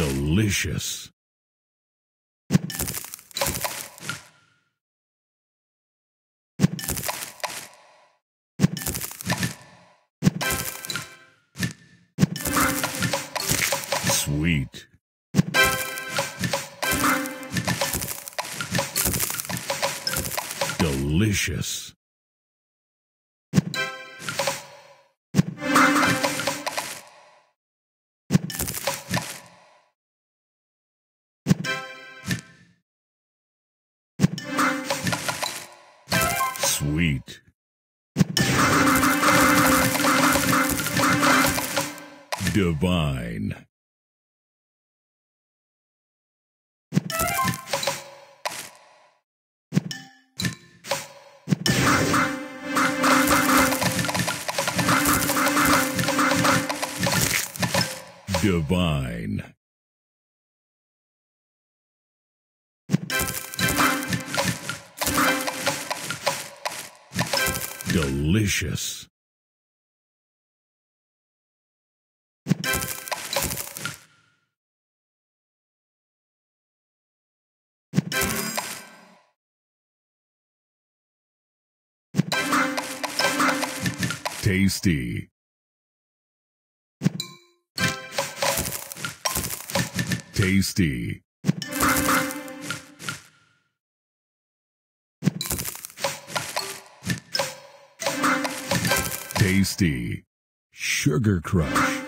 Delicious. Sweet. Delicious. Sweet. Divine. Divine. Delicious. Tasty. Tasty. Tasty. Sugar Crush.